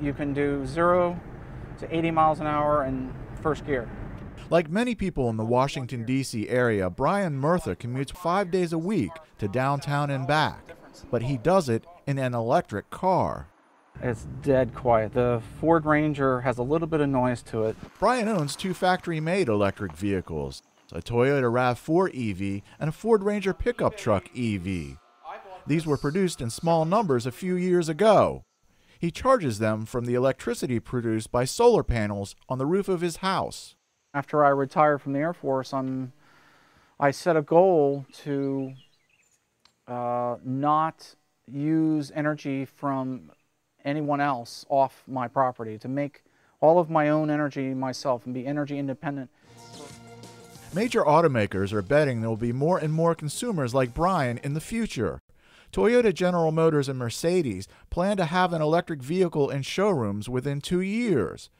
You can do zero to 80 miles an hour in first gear. Like many people in the Washington, D.C. area, Brian Murtha commutes five days a week to downtown and back, but he does it in an electric car. It's dead quiet. The Ford Ranger has a little bit of noise to it. Brian owns two factory made electric vehicles a Toyota RAV4 EV and a Ford Ranger pickup truck EV. These were produced in small numbers a few years ago. He charges them from the electricity produced by solar panels on the roof of his house. After I retired from the Air Force, I'm, I set a goal to uh, not use energy from anyone else off my property, to make all of my own energy myself and be energy independent. Major automakers are betting there will be more and more consumers like Brian in the future. Toyota, General Motors, and Mercedes plan to have an electric vehicle in showrooms within two years.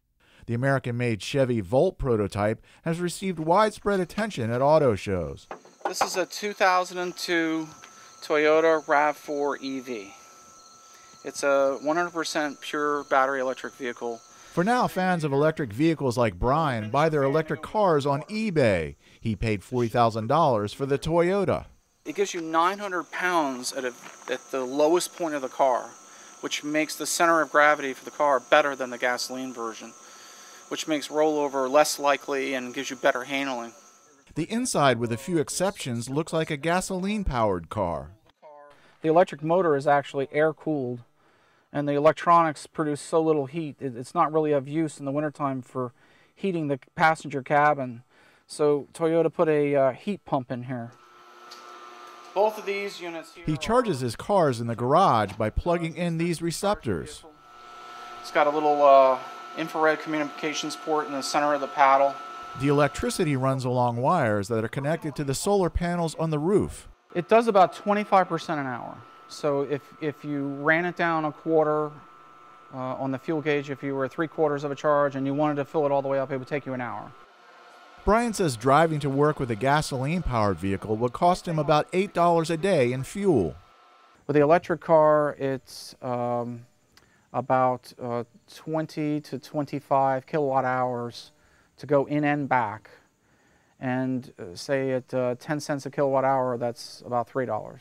The American made Chevy Volt prototype has received widespread attention at auto shows. This is a 2002 Toyota RAV4 EV. It's a 100% pure battery electric vehicle. For now, fans of electric vehicles like Brian buy their electric cars on eBay. He paid $40,000 for the Toyota. It gives you 900 pounds at, a, at the lowest point of the car, which makes the center of gravity for the car better than the gasoline version, which makes rollover less likely and gives you better handling. The inside, with a few exceptions, looks like a gasoline powered car. The electric motor is actually air cooled and the electronics produce so little heat. It's not really of use in the wintertime for heating the passenger cabin. So Toyota put a uh, heat pump in here. Both of these units He charges his cars in the garage by plugging in these receptors. It's got a little uh, infrared communications port in the center of the paddle. The electricity runs along wires that are connected to the solar panels on the roof. It does about 25% an hour. So if, if you ran it down a quarter uh, on the fuel gauge, if you were three quarters of a charge and you wanted to fill it all the way up, it would take you an hour. Brian says driving to work with a gasoline powered vehicle would cost him about $8 a day in fuel. With the electric car, it's um, about uh, 20 to 25 kilowatt hours to go in and back. And uh, say at uh, 10 cents a kilowatt hour, that's about $3.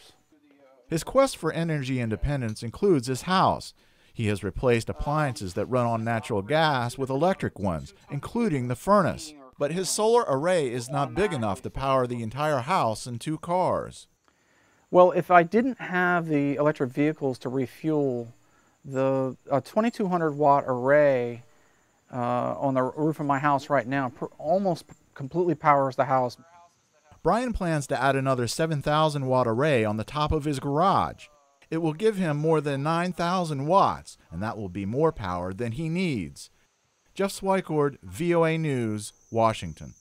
His quest for energy independence includes his house. He has replaced appliances that run on natural gas with electric ones, including the furnace. But his solar array is not big enough to power the entire house and two cars. Well, if I didn't have the electric vehicles to refuel, the 2200 watt array uh, on the roof of my house right now almost completely powers the house. Brian plans to add another 7,000 watt array on the top of his garage. It will give him more than 9,000 watts, and that will be more power than he needs. Jeff Swicord, VOA News, Washington.